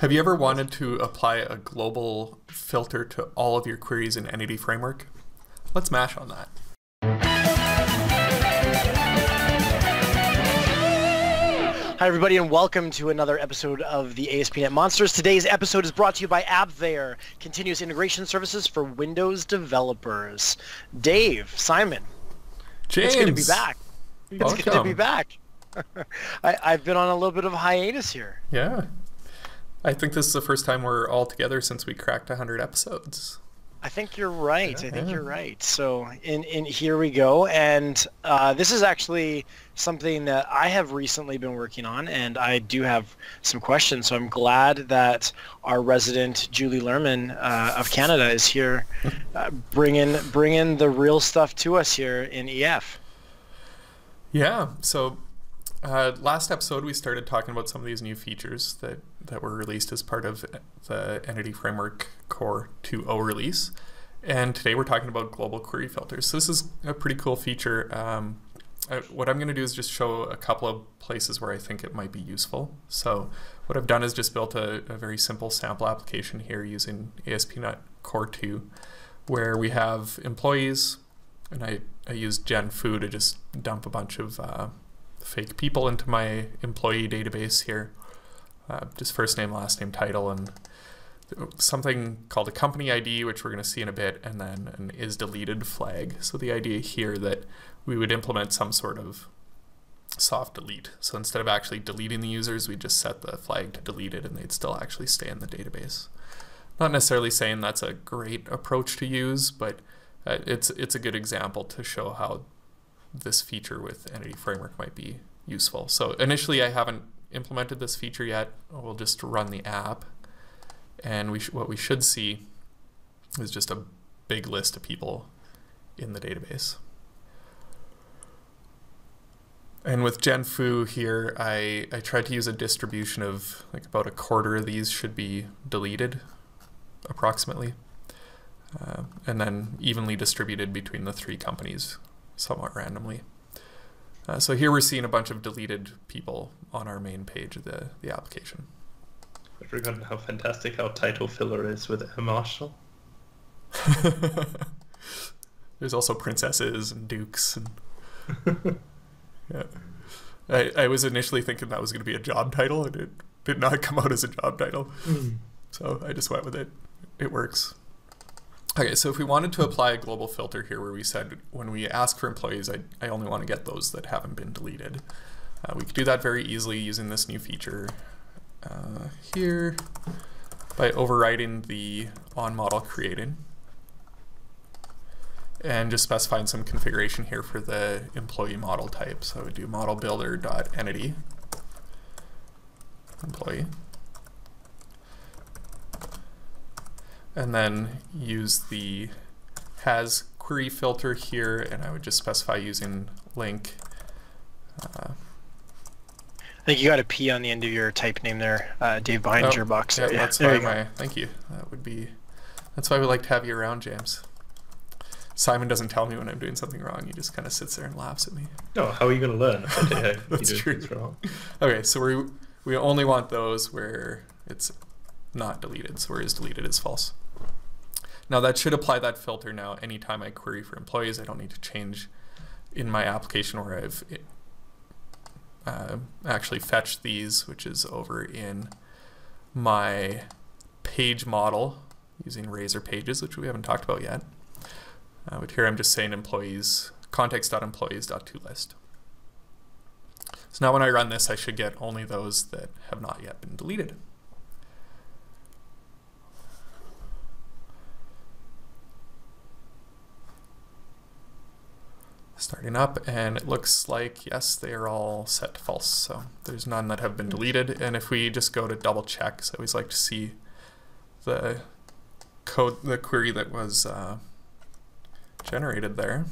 Have you ever wanted to apply a global filter to all of your queries in Entity Framework? Let's mash on that. Hi, everybody, and welcome to another episode of the ASP.NET Monsters. Today's episode is brought to you by AppVeyor, continuous integration services for Windows developers. Dave, Simon, James, it's good to be back. It's Welcome. good to be back. I, I've been on a little bit of a hiatus here. Yeah. I think this is the first time we're all together since we cracked 100 episodes. I think you're right. I think Yeah. you're right. So in, in here we go. And uh, this is actually something that I have recently been working on, and I do have some questions. So I'm glad that our resident Julie Lerman uh, of Canada is here, uh, bringing bringing the real stuff to us here in EF. Yeah. So uh, last episode, we started talking about some of these new features that, that were released as part of the Entity Framework Core 2.0 release. And today we're talking about global query filters. So this is a pretty cool feature. Um, I, what I'm going to do is just show a couple of places where I think it might be useful. So what I've done is just built a, a very simple sample application here using ASP.NET Core 2, where we have employees, and I, I used GenFu to just dump a bunch of uh, fake people into my employee database here. Uh, just first name, last name, title, and something called a company ID, which we're going to see in a bit, and then an is deleted flag. So the idea here that we would implement some sort of soft delete. So instead of actually deleting the users, we just set the flag to deleted and they'd still actually stay in the database. Not necessarily saying that's a great approach to use, but uh, it's it's a good example to show how this feature with Entity Framework might be useful. So initially, I haven't implemented this feature yet. We'll just run the app, and we what we should see is just a big list of people in the database. And with GenFu here, I, I tried to use a distribution of like about a quarter of these should be deleted, approximately, uh, and then evenly distributed between the three companies, somewhat randomly. Uh, so here we're seeing a bunch of deleted people on our main page of the, the application. I forgot how fantastic our title filler is with a Marshall. There's also princesses and dukes and yeah. I, I was initially thinking that was going to be a job title and it did not come out as a job title. So I just went with it. It works. Okay, so if we wanted to apply a global filter here where we said when we ask for employees, I, I only want to get those that haven't been deleted, uh, we could do that very easily using this new feature uh, here by overriding the on model created and just specifying some configuration here for the employee model type. So we do model builder dot entity employee. And then use the has query filter here, and I would just specify using LINQ. Uh, I think you got a P on the end of your type name there, uh, Dave, behind oh, your box. Yeah, there. that's there why you go. my thank you. That would be. That's why we like to have you around, James. Simon doesn't tell me when I'm doing something wrong. He just kind of sits there and laughs at me. No, how are you going to learn if I tell you That's true. wrong? Okay, so we we only want those where it's not deleted. So where is deleted is false. Now that should apply that filter now anytime I query for employees. I don't need to change in my application where I've uh, actually fetched these, which is over in my page model using Razor Pages, which we haven't talked about yet. Uh, but here I'm just saying employees context.employees.toList. So now when I run this, I should get only those that have not yet been deleted. Starting up, and it looks like, yes, they are all set to false. So there's none that have been deleted. And if we just go to double check, so I always like to see the code, the query that was uh, generated there.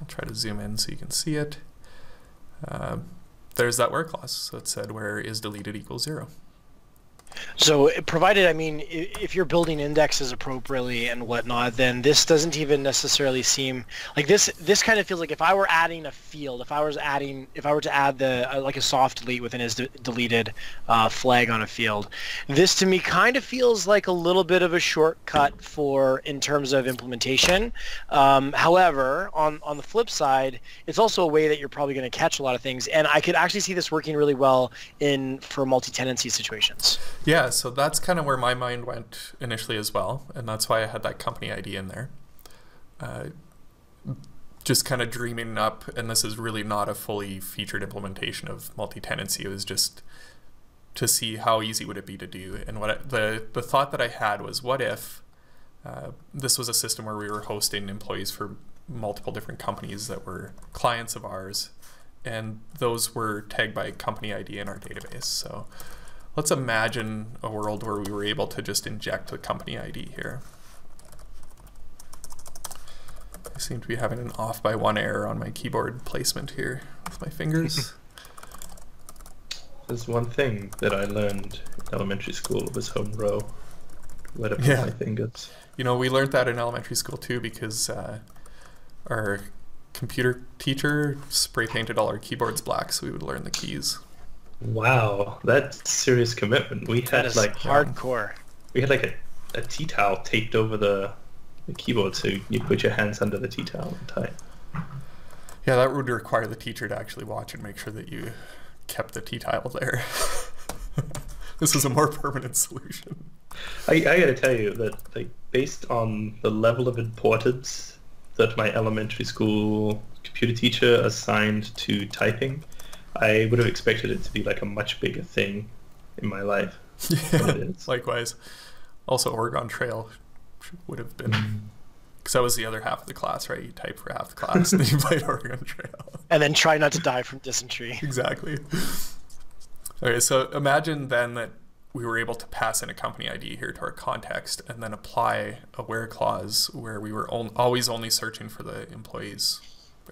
I'll try to zoom in so you can see it. Uh, there's that where clause. So it said where is deleted equals zero. So provided, I mean, if you're building indexes appropriately and whatnot, then this doesn't even necessarily seem like this. This kind of feels like if I were adding a field, if I was adding, if I were to add the uh, like a soft delete within his de- deleted uh, flag on a field, this to me kind of feels like a little bit of a shortcut for in terms of implementation. Um, however, on on the flip side, it's also a way that you're probably going to catch a lot of things, and I could actually see this working really well in for multi-tenancy situations. Yeah, so that's kind of where my mind went initially as well, and that's why I had that company ID in there. Uh, just kind of dreaming up, and this is really not a fully featured implementation of multi-tenancy. It was just to see how easy would it be to do. And what I, the the thought that I had was, what if uh, this was a system where we were hosting employees for multiple different companies that were clients of ours, and those were tagged by company ID in our database. So let's imagine a world where we were able to just inject the company ID here. I seem to be having an off by one error on my keyboard placement here with my fingers. There's one thing that I learned in elementary school was home row. Where to put Yeah. my fingers. You know, we learned that in elementary school too because uh, our computer teacher spray painted all our keyboards black so we would learn the keys. Wow, that's serious commitment. We That had is like um, hardcore. we had like a, a tea towel taped over the, the keyboard so you put your hands under the tea towel and type. Yeah, that would require the teacher to actually watch and make sure that you kept the tea towel there. this is a more permanent solution. I, I gotta tell you that like based on the level of importance that my elementary school computer teacher assigned to typing, I would have expected it to be like a much bigger thing in my life. Yeah, likewise. Also, Oregon Trail would have been Mm. because that was the other half of the class, right? You type for half the class, and then you played Oregon Trail. And then try not to die from dysentery. exactly. Okay, so imagine then that we were able to pass in a company ID here to our context and then apply a where clause where we were on, always only searching for the employees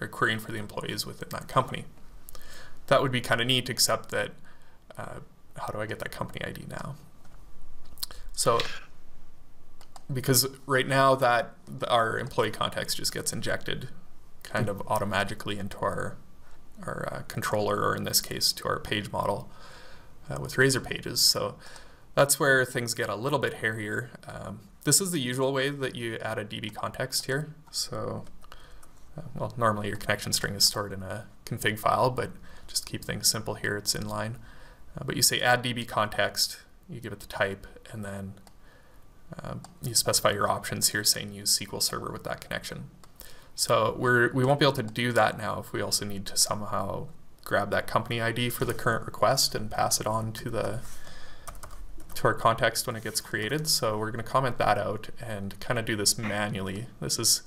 or querying for the employees within that company. That would be kind of neat, except that uh, how do I get that company ID now? So, because right now that our employee context just gets injected kind of automatically into our our uh, controller, or in this case, to our page model uh, with Razor Pages. So that's where things get a little bit hairier. Um, this is the usual way that you add a DB context here. So, uh, well, normally your connection string is stored in a config file, but just keep things simple here, it's inline. Uh, but you say add DB context, you give it the type, and then um, you specify your options here saying use SQL Server with that connection. So we're, we won't be able to do that now if we also need to somehow grab that company ID for the current request and pass it on to the to our context when it gets created. So we're going to comment that out and kind of do this manually. This is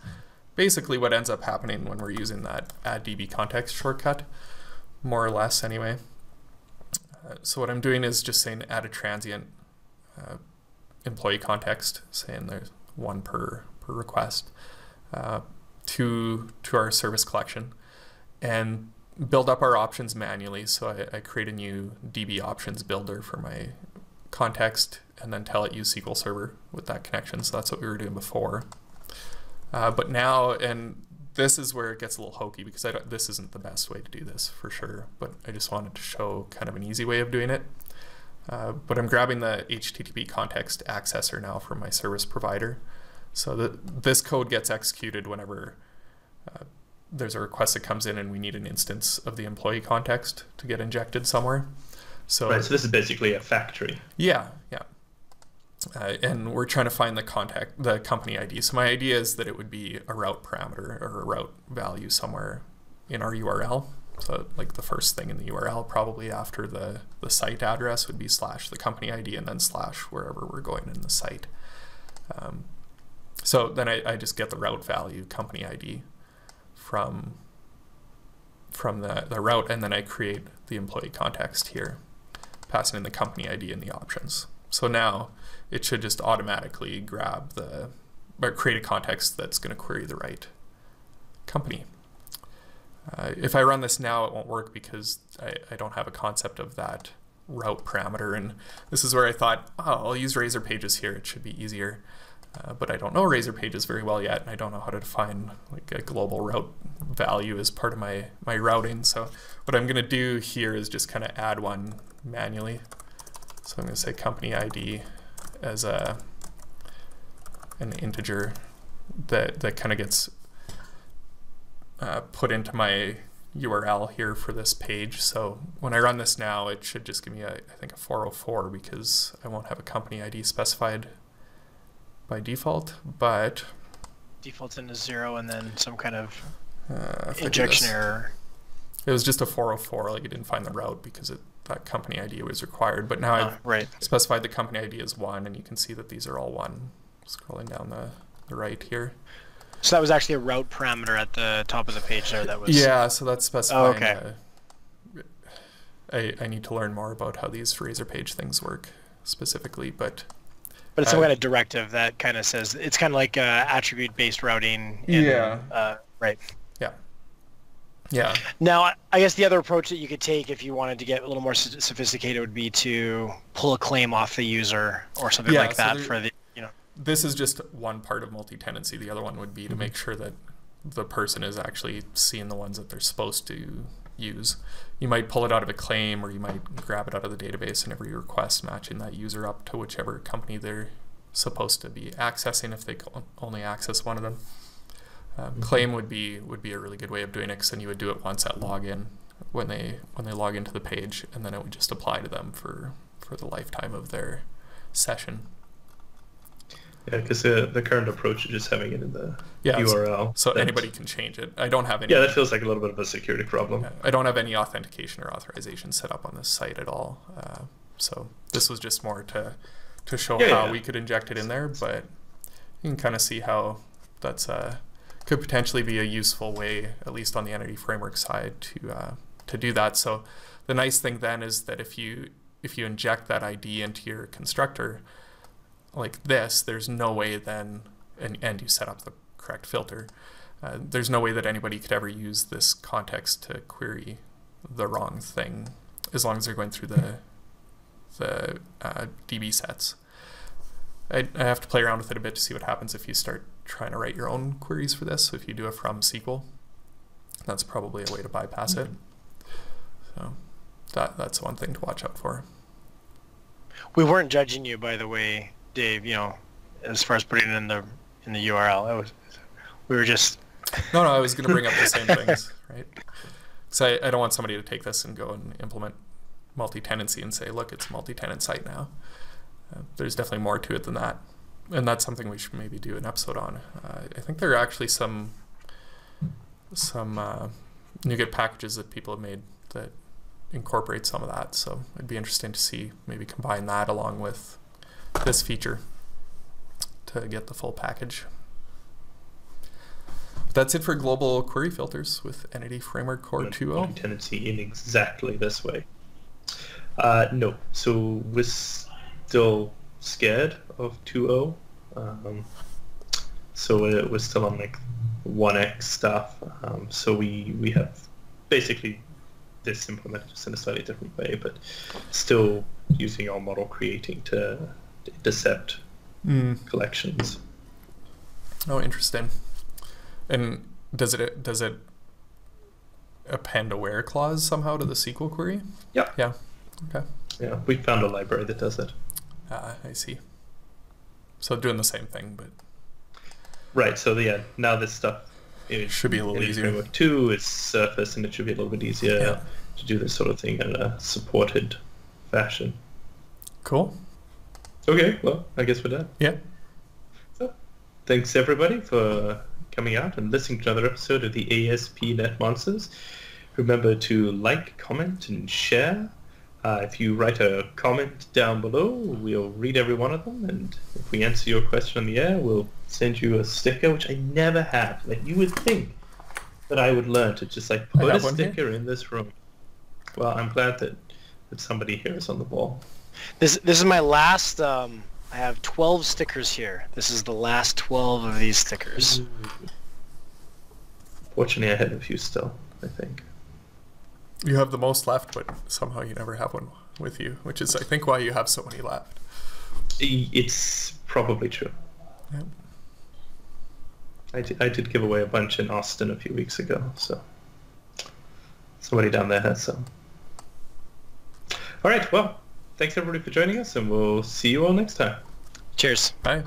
basically what ends up happening when we're using that add DB context shortcut, more or less anyway. Uh, so what I'm doing is just saying add a transient uh, employee context, saying there's one per per request uh, to to our service collection, and build up our options manually. So I, I create a new DB options builder for my context, and then tell it use SQL Server with that connection. So that's what we were doing before. Uh, but now, and this is where it gets a little hokey because I don't, this isn't the best way to do this for sure. But I just wanted to show kind of an easy way of doing it. Uh, but I'm grabbing the HTTP context accessor now from my service provider. So the, this code gets executed whenever uh, there's a request that comes in and we need an instance of the employee context to get injected somewhere. So, Right, so this is basically a factory. yeah, yeah. Uh, and we're trying to find the contact, the company ID. So my idea is that it would be a route parameter or a route value somewhere in our URL. So like the first thing in the URL, probably after the, the site address would be slash the company ID and then slash wherever we're going in the site. Um, so then I, I just get the route value company ID from from the, the route and then I create the employee context here, passing in the company ID and the options. So now it should just automatically grab the or create a context that's going to query the right company. Uh, if I run this now, it won't work because I, I don't have a concept of that route parameter. And this is where I thought, oh, I'll use Razor Pages here. It should be easier. Uh, but I don't know Razor Pages very well yet, and I don't know how to define like a global route value as part of my, my routing. So what I'm going to do here is just kind of add one manually. So I'm going to say company ID as a an integer that that kind of gets uh, put into my URL here for this page. So when I run this now, it should just give me a, I think a 404 because I won't have a company ID specified by default, but defaults into zero and then some kind of uh, injection error. It was just a 404, like it didn't find the route because it, that company ID was required. But now I've Oh, right. specified the company ID as one, and you can see that these are all one. Scrolling down the, the right here. So that was actually a route parameter at the top of the page there. That was Yeah, so that's specifying. okay. uh, I, I need to learn more about how these Razor page things work specifically, but But it's some Uh, kind of directive that kind of says it's kind of like uh, attribute-based routing. in, Yeah. Uh, right. Yeah. Now, I- guess the other approach that you could take if you wanted to get a little more sophisticated would be to pull a claim off the user or something Yeah, like so that there- for the you know. This is just one part of multi-tenancy. The other one would be to mm-hmm. make sure that the person is actually seeing the ones that they're supposed to use. You might pull it out of a claim, or you might grab it out of the database and every request matching that user up to whichever company they're supposed to be accessing if they only access one of them. Um, Claim would be would be a really good way of doing it, because then you would do it once at login when they when they log into the page, and then it would just apply to them for for the lifetime of their session. Yeah, because the, the current approach is just having it in the Yeah, URL. So That- anybody can change it. I don't have any. Yeah, that feels like a little bit of a security problem. yeah, I don't have any authentication or authorization set up on this site at all. Uh, so this was just more to to show Yeah, how yeah. we could inject it in there, but you can kind of see how that's uh, could potentially be a useful way, at least on the entity framework side, to uh, to do that. So the nice thing then is that if you if you inject that ID into your constructor like this, there's no way then, and, and you set up the correct filter, uh, there's no way that anybody could ever use this context to query the wrong thing, as long as they're going through the the uh, DB sets. I, I have to play around with it a bit to see what happens if you start trying to write your own queries for this. So if you do a from SQL, that's probably a way to bypass it. So that that's one thing to watch out for. We weren't judging you, by the way, Dave. You know, as far as putting it in the in the URL, it was we were just No, no, I was going to bring up the same things, right? So I, I don't want somebody to take this and go and implement multi-tenancy and say, look, it's a multi-tenant site now. Uh, there's definitely more to it than that, and that's something we should maybe do an episode on. Uh, I think there are actually some some uh, NuGet packages that people have made that incorporate some of that. So it'd be interesting to see maybe combine that along with this feature to get the full package. That's it for global query filters with Entity Framework Core oh. 2.0. Tendency in exactly this way. Uh, no, so we're still scared of 2.0. Um, so we're, we're still on like 1x stuff. Um, so we, we have basically this implemented just in a slightly different way, but still using our model creating to intercept Mm. collections. Oh, interesting. And does it does it append a where clause somehow to the SQL query? Yeah. Yeah. Okay. Yeah, we found a library that does it. Uh, I see. So doing the same thing, but Right. So yeah, now this stuff is Should be a little easier. Framework two is Surface, and it should be a little bit easier Yeah. to do this sort of thing in a supported fashion. cool. Okay, well, I guess we're done. Yeah. So, thanks everybody for coming out and listening to another episode of the ASP.NET Monsters. Remember to like, comment, and share. Uh, if you write a comment down below, we'll read every one of them, and if we answer your question on the air, we'll send you a sticker, which I never have. Like you would think that I would learn to just like put a have one here. sticker in this room. Well, I'm glad that, that somebody here is on the ball. this this is my last. Um, I have 12 stickers here. This is the last 12 of these stickers. Fortunately, I have a few still. I think. You have the most left, but somehow you never have one with you, which is I think why you have so many left. It's probably true. Yep. I did, I did give away a bunch in Austin a few weeks ago, so somebody down there has some. All right, well, thanks everybody for joining us, and we'll see you all next time. Cheers. Bye.